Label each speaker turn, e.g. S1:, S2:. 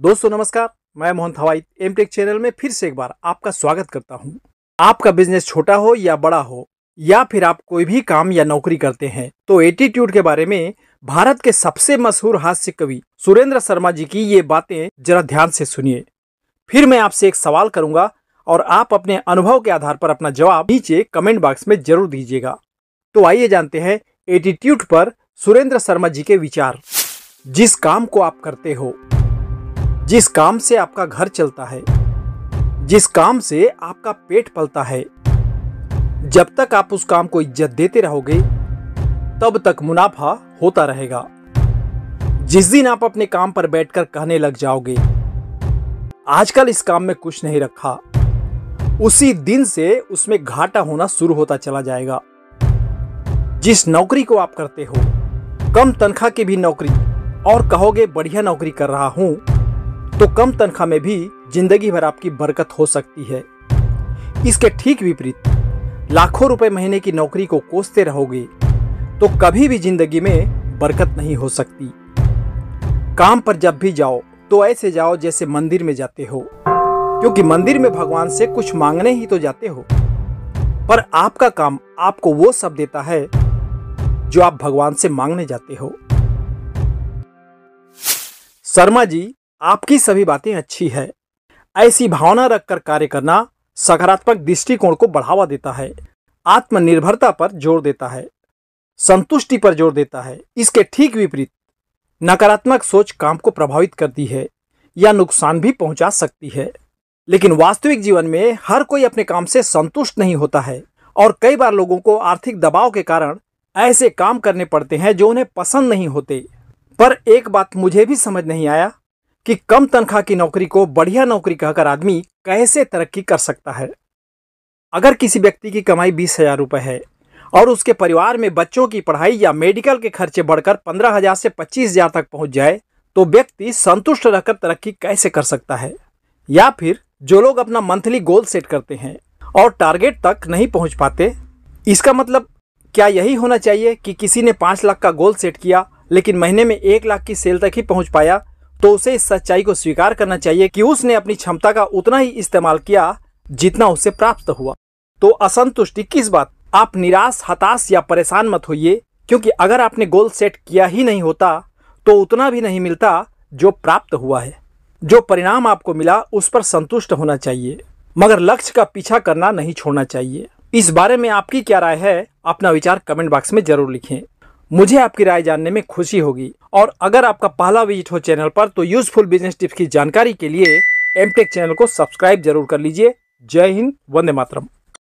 S1: दोस्तों, नमस्कार। मैं मोहन थवाई एमटेक चैनल में फिर से एक बार आपका स्वागत करता हूँ। आपका बिज़नेस छोटा हो या बड़ा हो, या फिर आप कोई भी काम या नौकरी करते हैं तो एटीट्यूड के बारे में भारत के सबसे मशहूर हास्य कवि सुरेंद्र शर्मा जी की ये बातें जरा ध्यान से सुनिए। फिर मैं आपसे एक सवाल करूँगा और आप अपने अनुभव के आधार पर अपना जवाब नीचे कमेंट बॉक्स में ज़रूर दीजिएगा। तो आइए जानते हैं एटीट्यूड पर सुरेंद्र शर्मा जी के विचार। जिस काम को आप करते हो जिस काम से आपका घर चलता है, जिस काम से आपका पेट पलता है, जब तक आप उस काम को इज़्ज़त देते रहोगे, तब तक मुनाफा होता रहेगा। जिस दिन आप अपने काम पर बैठकर कहने लग जाओगे, आजकल इस काम में कुछ नहीं रखा, उसी दिन से उसमें घाटा होना शुरू होता चला जाएगा। जिस नौकरी को आप करते हो, कम तनख्वाह की भी नौकरी, और कहोगे बढ़िया नौकरी कर रहा हूँ तो कम तनख्वाह में भी ज़िंदगी भर आपकी बरकत हो सकती है। इसके ठीक विपरीत, लाखों रुपए महीने की नौकरी को कोसते रहोगे तो कभी भी ज़िंदगी में बरकत नहीं हो सकती। काम पर जब भी जाओ तो ऐसे जाओ जैसे मंदिर में जाते हो, क्योंकि मंदिर में भगवान से कुछ मांगने ही तो जाते हो। पर आपका काम आपको वो सब देता है, जो आप भगवान से मांगने जाते हो। शर्मा जी आपकी सभी बातें अच्छी है। ऐसी भावना रखकर कार्य करना सकारात्मक दृष्टिकोण को बढ़ावा देता है। आत्मनिर्भरता पर ज़ोर देता है। संतुष्टि पर ज़ोर देता है। इसके ठीक विपरीत नकारात्मक सोच काम को प्रभावित करती है या नुकसान भी पहुँचा सकती है। लेकिन वास्तविक जीवन में हर कोई अपने काम से संतुष्ट नहीं होता है और कई बार लोगों को आर्थिक दबाव के कारण ऐसे काम करने पड़ते हैं जो उन्हें पसंद नहीं होते। पर एक बात मुझे भी समझ नहीं आया कि कम तनख्वाह की नौकरी को बढ़िया नौकरी कहकर आदमी कैसे तरक्की कर सकता है? अगर किसी व्यक्ति की कमाई बीस हज़ार रुपये है और उसके परिवार में बच्चों की पढ़ाई या मेडिकल के खर्चे बढ़कर पंद्रह हज़ार से पच्चीस हज़ार तक पहुँच जाए तो व्यक्ति संतुष्ट रहकर तरक्की कैसे कर सकता है? या फिर जो लोग अपना मंथली गोल सेट करते हैं और टारगेट तक नहीं पहुँच पाते, इसका मतलब क्या यही होना चाहिए कि किसी ने पाँच लाख का गोल सेट किया, लेकिन महीने में एक लाख की सेल तक ही पहुँच पाया तो उसे इस सच्चाई को स्वीकार करना चाहिए कि उसने अपनी क्षमता का उतना ही इस्तेमाल किया जितना उसे प्राप्त हुआ। तो असंतुष्टि किस बात? आप निराश, हताश या परेशान मत होइए, क्योंकि अगर आपने गोल सेट किया ही नहीं होता तो उतना भी नहीं मिलता जो प्राप्त हुआ है। जो परिणाम आपको मिला, उस पर संतुष्ट होना चाहिए, मगर लक्ष्य का पीछा करना नहीं छोड़ना चाहिए। इस बारे में आपकी क्या राय है, अपना विचार कमेंट बॉक्स में ज़रूर लिखें। मुझे आपकी राय जानने में खुशी होगी। और अगर आपका पहला विज़िट हो चैनल पर तो यूजफुल बिज़नेस टिप्स की जानकारी के लिए एमटेक चैनल को सब्सक्राइब ज़रूर कर लीजिए। जय हिंद, वंदे मातरम।